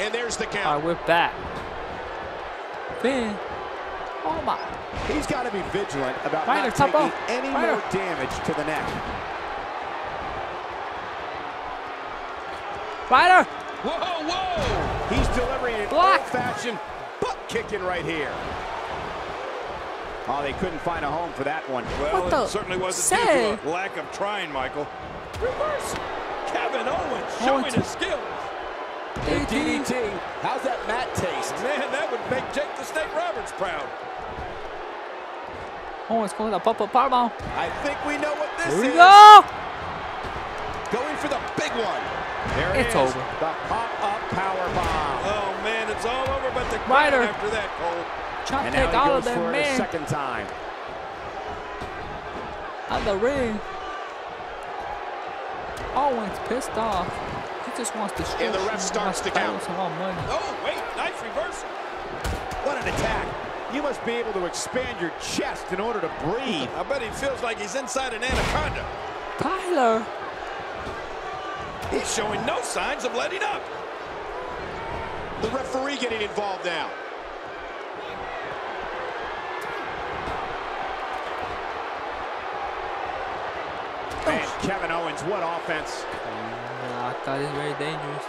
And there's the count. right, we're back. Finn. Oh my. He's got to be vigilant about Ryder, not taking off. any Ryder. more damage to the neck. Ryder. Whoa, whoa! He's delivering an Block. old-fashioned butt kicking right here. Oh, they couldn't find a home for that one. Well, What the- it certainly wasn't say? due to a lack of trying, Michael. Reverse. Kevin Owens showing his skills. The DDT. How's that mat taste? Man, that would make Jake the Snake Roberts proud. Oh, Owens going to pop up powerbomb. I think we know what this Here we is. go. Going for the big one. There it It's over. The pop-up power bomb. Oh, man, it's all over but the crowd Ryder. after that, Cole. Trying And to take now all he of goes them, for it a man. second time. Out the ring. Oh, Owens pissed off. He just wants to And the ref starts to count. Some more money. Oh, wait, nice reversal. What an attack. You must be able to expand your chest in order to breathe. I bet he feels like he's inside an anaconda. Tyler. He's showing no signs of letting up. The referee getting involved now. Man, Kevin Owens, what offense. Yeah, I thought it's very dangerous.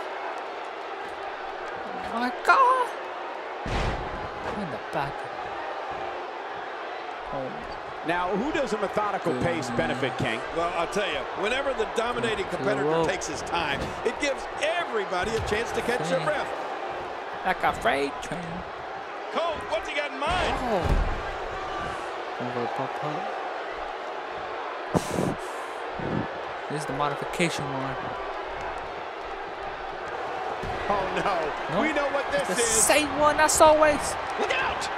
Oh my God. In the back. Oh, Now, who does a methodical pace benefit, King? Well, I'll tell you, whenever the dominating competitor rope. takes his time, it gives everybody a chance to catch their breath. like a freight train. Cole, what's he got in mind? Oh. Over pop. This is the modification one. Oh, no. No. We know what this The is. same one as always. Look out!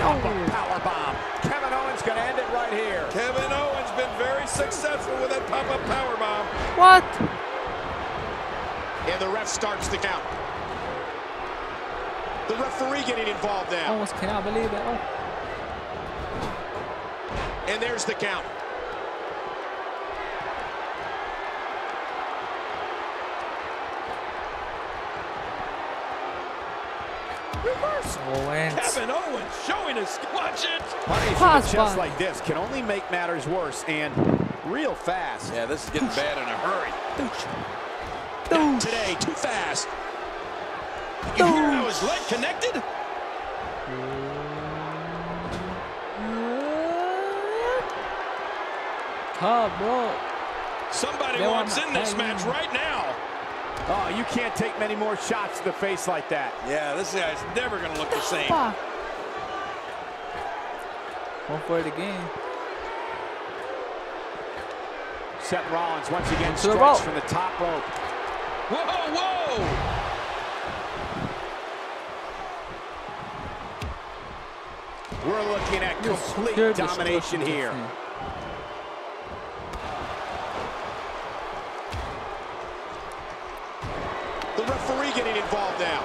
Pop power bomb. Kevin Owens going to end it right here. Kevin Owens been very successful with that pop-up power bomb. What? And the ref starts the count. The referee getting involved now. Almost cannot believe it. Oh. And there's the count. Reverse. Owens. Kevin Owens showing his. Watch it. Punish Crossbody. with a like this can only make matters worse and real fast. Yeah, this is getting bad in a hurry. Not today, too fast. You hear how his leg connected? Come, bro. Somebody They wants want in this match right now. Oh, you can't take many more shots to the face like that. Yeah, this guy's never going to look the same. Fuck. One for it again. Seth Rollins once again To strikes rope. from the top rope. Whoa, whoa. We're looking at complete domination destruction. here. The referee getting involved now.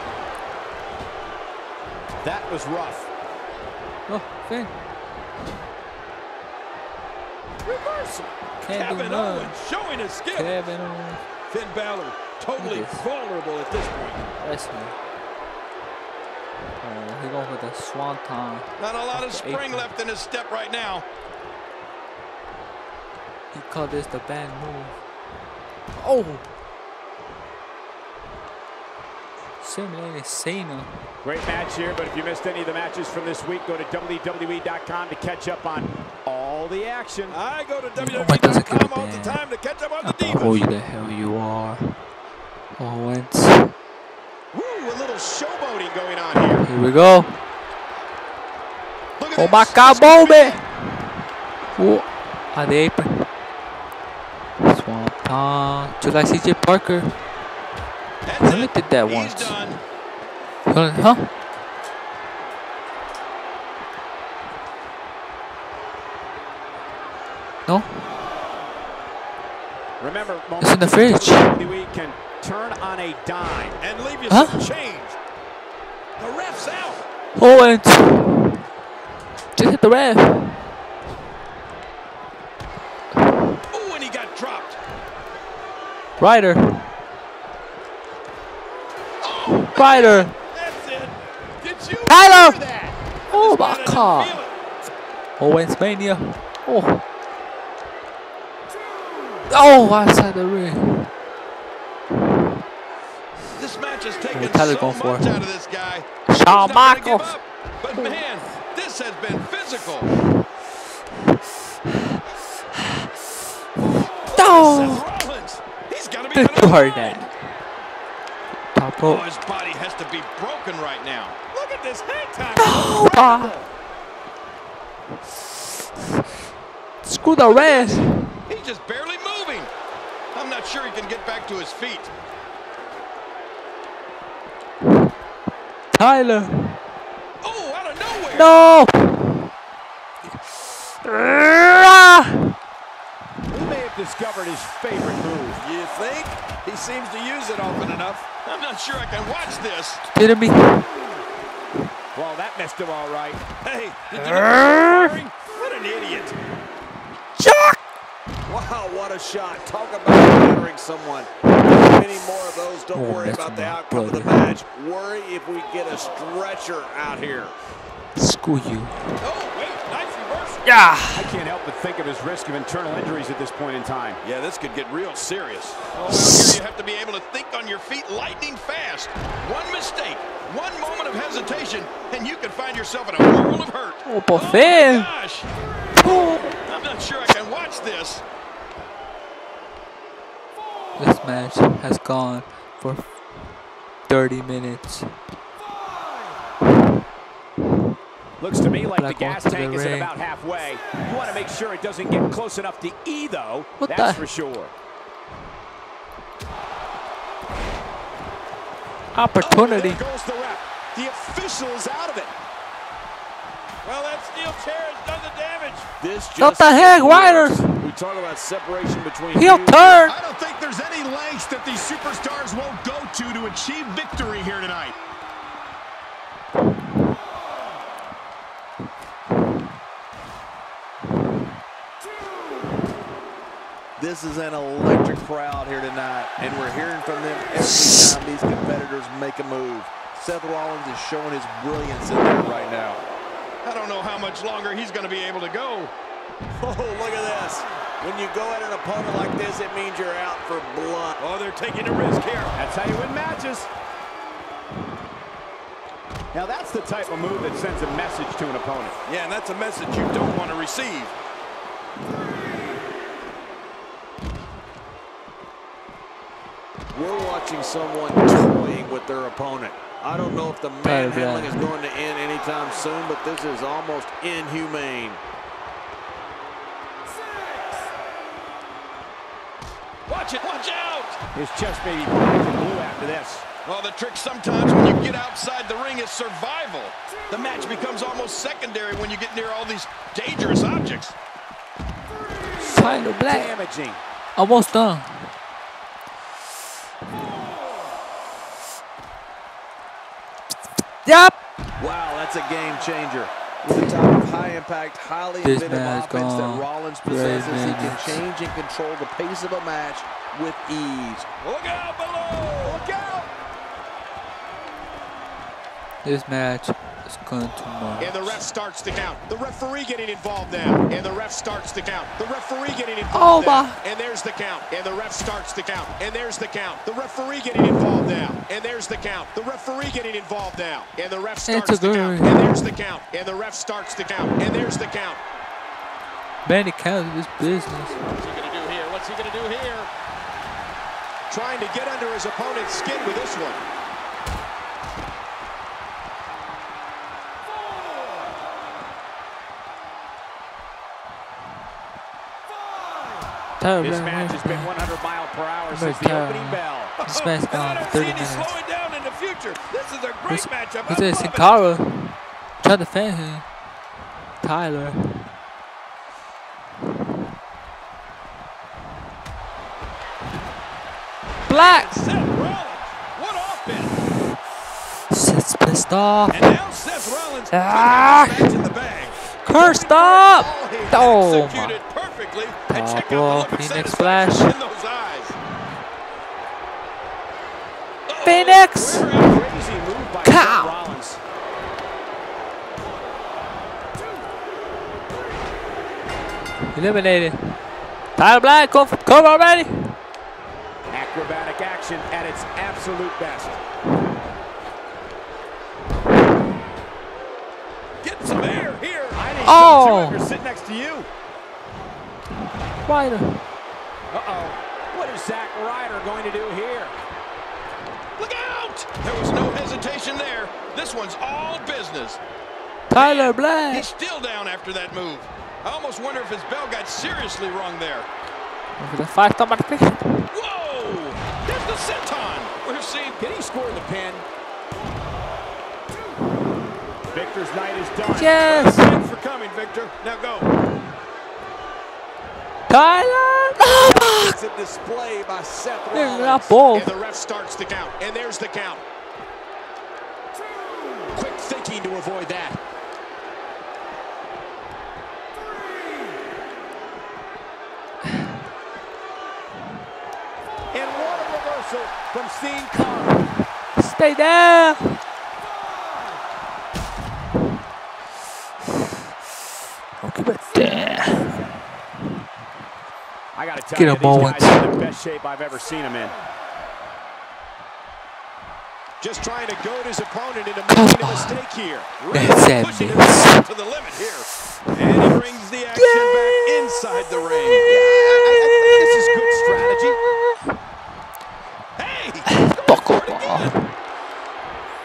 That was rough. Oh, Finn. Reversal. Can't Kevin none. Owens showing his skill. Kevin Owens. Finn Balor totally Look at this. vulnerable at this point. Wrestling. Oh, he going for the swanton. Not a lot of spring left in his step right now. He called this the bang move. Oh! Simulated eh, Cena. Eh. Great match here, but if you missed any of the matches from this week, go to WWE.com to catch up on all the action. I go to Nobody doesn't give a WWE.com all the time to catch up on the About who the hell you are. Oh, Owens. Woo, a little showboating going on here. Here we go. Oh my god, Bobby! Whoa. On the apron. Swanton. Just like CJ Parker. That's He only did that He's once. done. Huh? No? Remember, It's in the fridge. WWE can turn on a dime. And leave you Huh? some change. The ref's out. Owens! Just hit the ref. Ooh, and he got dropped. Ryder. Oh, Ryder. That's it. Did you Tyler. Oh my god. Oh, Owens Mania. Oh. Oh, outside the ring. This match has taken Tyler so going for much it. out of this guy. Shawn He's not gonna give Michaels. up. But man, this has been physical. Oh. He's got to be Too hard Oh, his body has to be broken right now. Look at this hang time. Oh, ah. Screw the rest. He's just barely moving. I'm not sure he can get back to his feet. Tyler. Oh, out of nowhere. No. Ah. He may have discovered his favorite move. You think? He seems to use it often enough. I'm not sure I can watch this. Kidding me? Well, that messed him all right. Hey, did you firing? What an idiot. Chuck. Wow, what a shot. Talk about battering someone. Many more of those. Don't Oh, worry about the my outcome of the match. Worry if we get a stretcher out here. Screw you. Oh, wait, nice reversal. Yeah. I can't help but think of his risk of internal injuries at this point in time. Yeah, this could get real serious. Oh, you have to be able to think on your feet lightning fast. One mistake, one moment of hesitation, and you could find yourself in a world of hurt. Oh, por oh, my gosh. Oh. I'm not sure I can watch this. This match has gone for 30 minutes. Looks to me like Black the gas tank the is at about halfway. You want to make sure it doesn't get close enough to E, though. What That's the- for sure. Opportunity. Oh, there goes the ref. The official is out of it. Well, that steel chair has done the damage. This just What the heck, Riders? We talk about separation between Heel you- turn. I don't think there's any lengths that these superstars won't go to to achieve victory here tonight. This is an electric crowd here tonight, and we're hearing from them every time these competitors make a move. Seth Rollins is showing his brilliance in there right now. I don't know how much longer he's going to be able to go. Oh, look at this. When you go at an opponent like this, it means you're out for blood. Oh, they're taking a risk here. That's how you win matches. Now that's the type of move that sends a message to an opponent. Yeah, and that's a message you don't want to receive. Watching someone toying with their opponent. I don't know if the manhandling is going to end anytime soon, but this is almost inhumane. Watch it, watch out. His chest may be black and blue after this. Well, the trick sometimes when you get outside the ring is survival. The match becomes almost secondary when you get near all these dangerous objects. Final Black. Damaging. Almost done. Yep. Wow, that's a game changer. With the type of high-impact, highly This inventive man is offense that gone. Rollins Great possesses, he can change and control the pace of a match with ease. Look out below! Look out! This match is going to much. And the ref starts to count. The referee getting involved now. And the ref starts to count. The referee getting Oh, involved now. my. And there's the count. And the ref starts the count. And there's the count. The referee getting involved now. And there's the count. The referee getting involved now. And the ref starts to count. good- And there's the count. And the ref starts to count. And there's the count. Many counts this business. What's he gonna do here? What's he gonna do here? Trying to get under his opponent's skin with this one. Tyler This match has been 100 mile per hour since the Tyler. opening bell. This match And I gone for see 30 any minutes. slowing down in the future. This is a great Who's, matchup. who's this? love Sin Trying to defend him. Tyler. Black. Seth what offense! Seth's pissed off. And now Seth Rollins Ah. has a match in the bag. Cursed up. Oh, my. Perfectly. And Top check out the rope, look of Phoenix satisfaction Splash. in those eyes. Uh-oh, Phoenix. we're out. Crazy Pow! Rollins. Eliminated. Tyler Black, go cover already. Acrobatic action at its absolute best. Get some air here. I didn't Oh. come to it. You're sitting next to you. Ryder. Uh-oh. What is Zack Ryder going to do here? Look out! There was no hesitation there. This one's all business. Tyler Black. He's still down after that move. I almost wonder if his bell got seriously wrong there. Look at the five star modification. Whoa! There's the senton. We've seen Can he score the pin? Victor's night is done. Yes. Thanks for coming, Victor. Now go. Tyler. Oh, It's a display by Seth They're not both. And the ref starts the count. And there's the count. Quick thinking to avoid that. And what a reversal from Steen Khan. Stay down. I got to tell Get you, a these moment. guys are the best shape I've ever seen them in. Just trying to goad his opponent into making a mistake here. That's it, pushing miss. himself to the limit here. And he brings the action back inside the ring. This is good strategy. Hey! he's going Fuck for it off. again.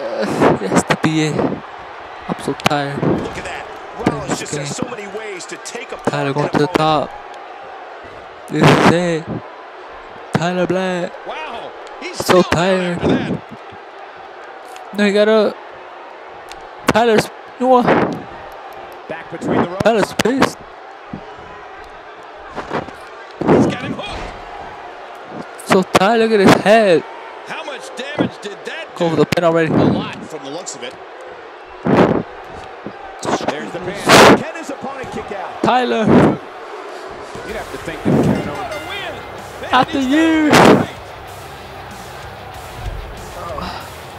Uh, it has to be it. I'm so tired. Look at that. Rollins just has so many ways to take a Tyler going to the top. This is it. Tyler Black. Wow. He's So tired. No, he got up. Tyler's. You what? Back between the ropes. Tyler's pissed. He's got him hooked. So tired. Look at his head. How much damage did that Go for the pin already. A lot from the looks of it. There's the pin. Can his opponent kick out? Tyler. You'd have to think that Kevin Owens. What a win. After you. got.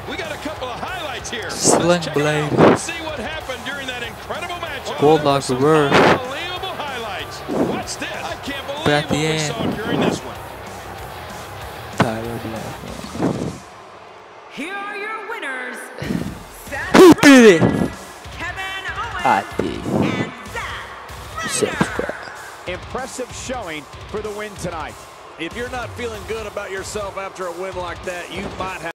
We got a couple of highlights here. Sling Let's check it blade. out. Let's see what happened during that incredible match. Bulldog reverse. Unbelievable highlights. Watch this. I can't believe But at what the we end- saw during this one. Tyler Black. Here are your winners, Who did it? Kevin Owens, I did. and Zack Ryder. Subscribe. Impressive showing for the win tonight. If you're not feeling good about yourself after a win like that, you might have.